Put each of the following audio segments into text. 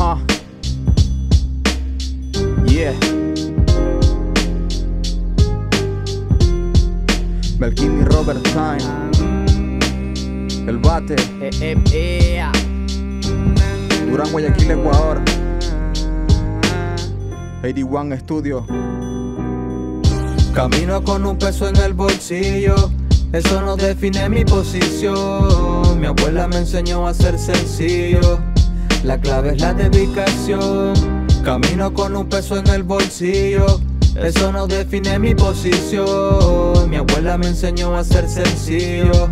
Ajá. Yeah. Belkin y Robert Time. El bate. Eh, eh, eh. Durán, Guayaquil, Ecuador. 81 Studio. Camino con un peso en el bolsillo, eso no define mi posición. Mi abuela me enseñó a ser sencillo, la clave es la dedicación. Camino con un peso en el bolsillo, eso no define mi posición. Mi abuela me enseñó a ser sencillo.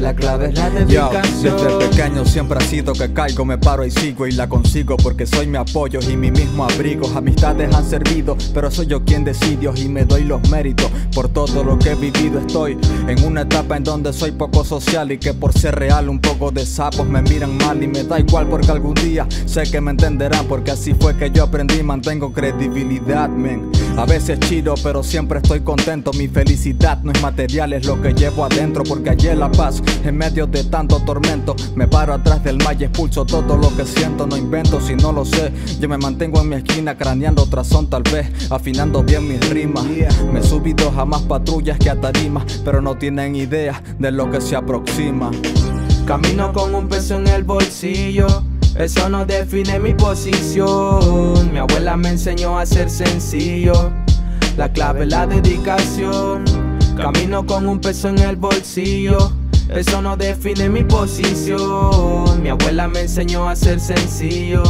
La clave es la Yo, dedicación. desde pequeño siempre ha sido que caigo, me paro y sigo y la consigo porque soy mi apoyo y mi mismo abrigo. Amistades han servido, pero soy yo quien decidió y me doy los méritos por todo lo que he vivido. Estoy en una etapa en donde soy poco social y que por ser real un poco de sapos me miran mal y me da igual porque algún día sé que me entenderán porque así fue que yo aprendí y mantengo credibilidad, men. A veces chido, pero siempre estoy contento. Mi felicidad no es material, es lo que llevo adentro porque ayer la paz en medio de tanto tormento. Me paro atrás del mal y expulso todo lo que siento. No invento si no lo sé. Yo me mantengo en mi esquina craneando son tal vez, afinando bien mis rimas. Me he subido a más patrullas que a tarimas, pero no tienen idea de lo que se aproxima. Camino con un peso en el bolsillo. Eso no define mi posición. Mi abuela me enseñó a ser sencillo. La clave es la dedicación. Camino con un peso en el bolsillo. Eso no define mi posición. Mi abuela me enseñó a ser sencillo.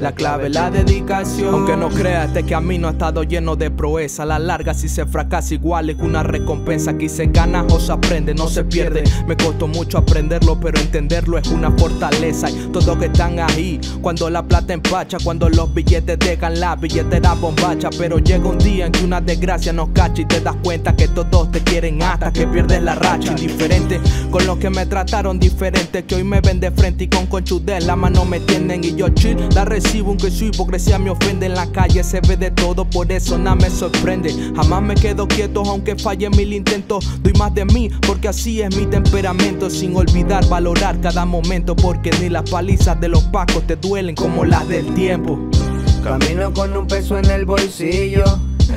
La clave es la dedicación. Aunque no creas, este camino ha estado lleno de proeza. A la larga, si se fracasa, igual es una recompensa. Aquí se gana o se aprende, no se pierde. Me costó mucho aprenderlo, pero entenderlo es una fortaleza. Y todos que están ahí, cuando la plata empacha, cuando los billetes dejan la billetera bombacha. Pero llega un día en que una desgracia nos cacha y te das cuenta que todos te quieren hasta que pierdes la racha. Indiferente con los que me trataron diferente, que hoy me ven de frente y con conchudez la mano me tienden y yo chill la recibo. Aunque su hipocresía me ofende en la calle, se ve de todo, por eso nada me sorprende. Jamás me quedo quieto, aunque falle mil intentos. Doy más de mí, porque así es mi temperamento. Sin olvidar valorar cada momento, porque ni las palizas de los pacos te duelen como las del tiempo. Camino con un peso en el bolsillo.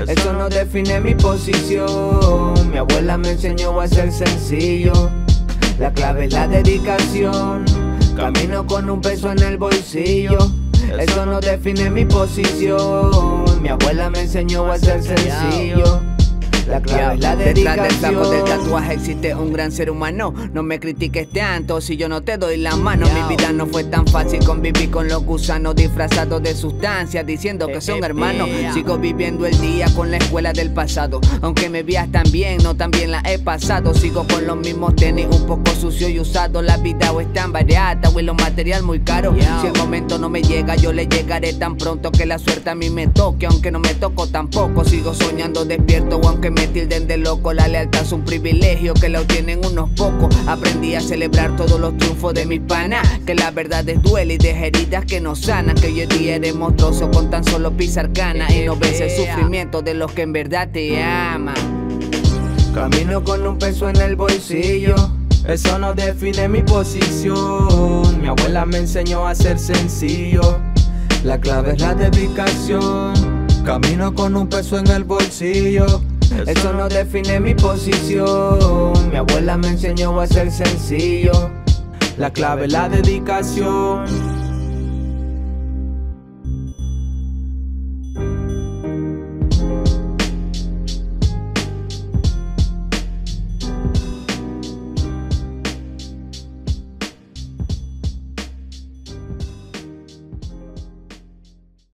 Eso no define mi posición. Mi abuela me enseñó a ser sencillo. La clave es la dedicación. Camino con un peso en el bolsillo. Eso no define mi posición. Mi abuela me enseñó a ser sencillo. La clave es la Detrás del saco del dedicación. tatuaje existe un gran ser humano. No me critiques tanto si yo no te doy la mano. Mi vida no fue tan fácil convivir con los gusanos disfrazados de sustancias, diciendo que son hermanos. Sigo viviendo el día con la escuela del pasado. Aunque me vías tan bien, no tan bien la he pasado. Sigo con los mismos tenis, un poco sucio y usado. La vida o es tan barata o lo material muy caro. Si el momento no me llega, yo le llegaré tan pronto que la suerte a mí me toque. Aunque no me toco tampoco, sigo soñando despierto. O aunque me tilden de loco, la lealtad es un privilegio que lo tienen unos pocos. Aprendí a celebrar todos los triunfos de mis panas. Que la verdad es duele y deja heridas que no sanan. Que hoy en día eres monstruoso con tan solo pisar cana. Y no ves el sufrimiento de los que en verdad te aman. Camino con un peso en el bolsillo. Eso no define mi posición. Mi abuela me enseñó a ser sencillo. La clave es la dedicación. Camino con un peso en el bolsillo. Eso no define mi posición. Mi abuela me enseñó a ser sencillo. La clave es la dedicación.